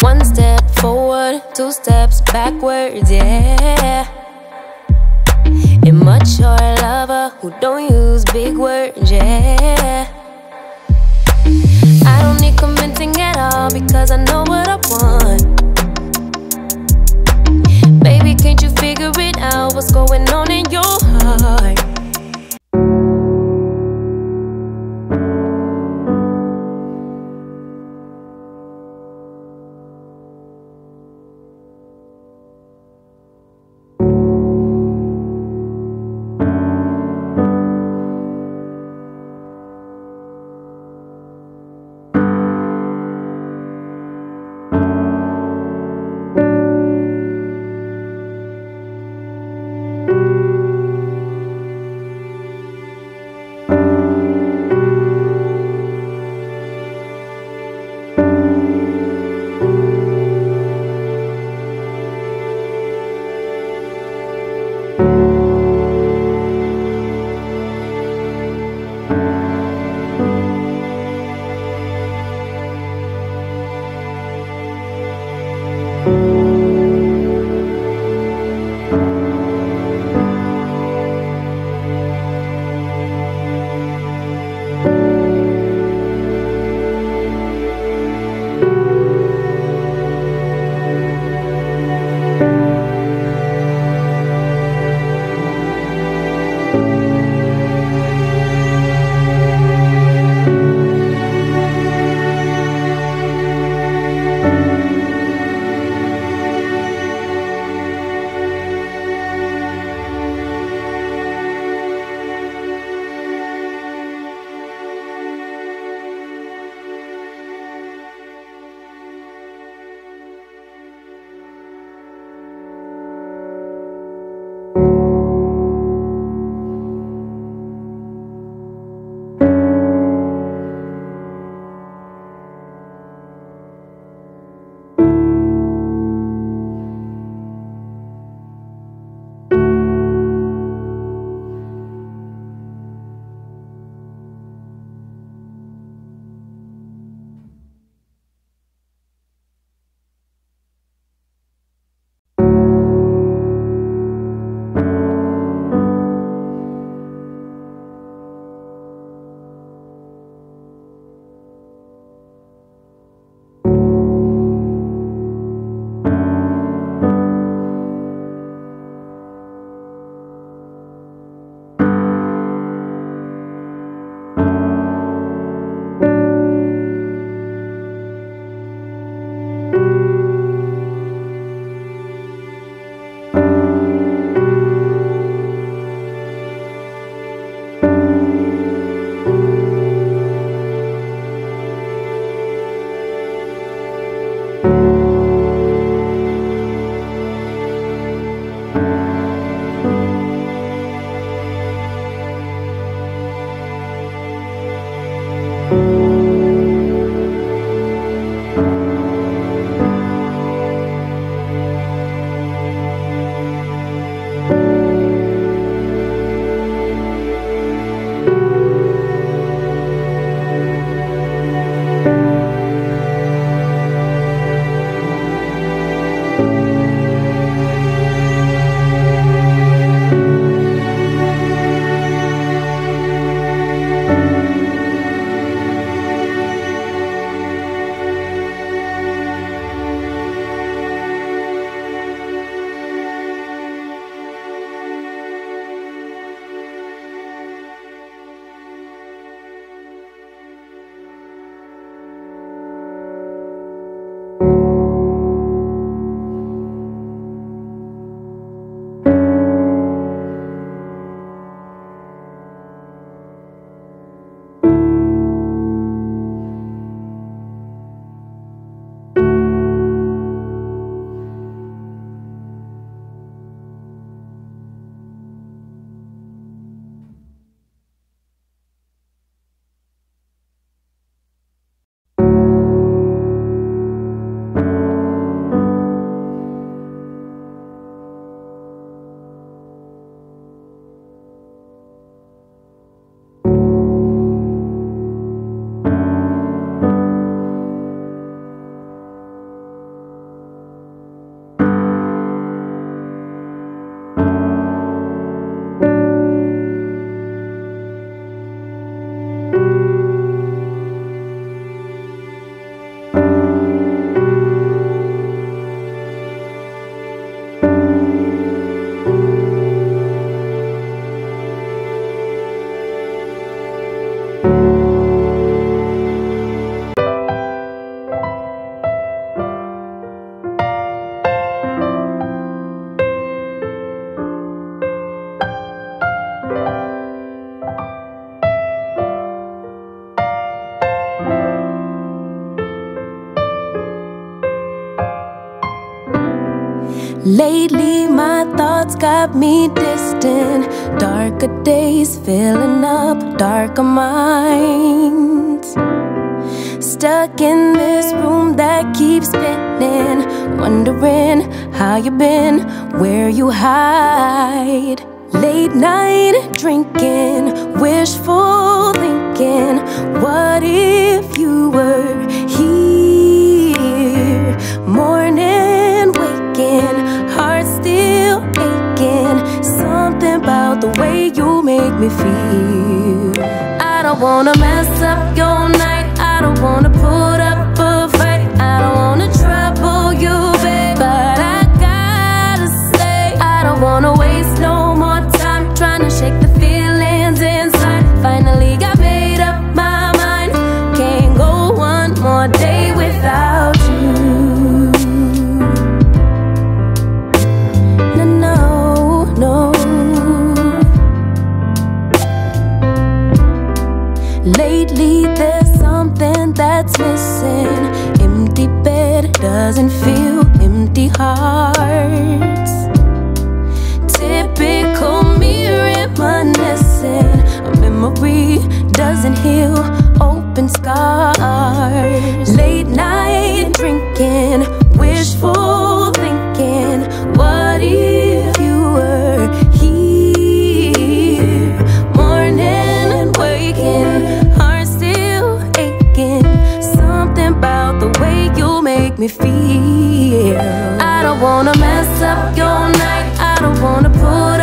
One step forward, two steps backwards, yeah. Immature lover who don't use big words, yeah. I don't need convincing at all because I know what I want. Lately, my thoughts got me distant. Darker days filling up darker minds. Stuck in this room that keeps spinning. Wondering how you been, where you hide. Late night drinking, wishful thinking. What if you were me feel. I don't wanna mess up your night. I don't wanna put that's missing. Empty bed doesn't feel empty hearts. Typical me reminiscing. A memory doesn't heal open scars. Late night wanna mess up your night. I don't wanna put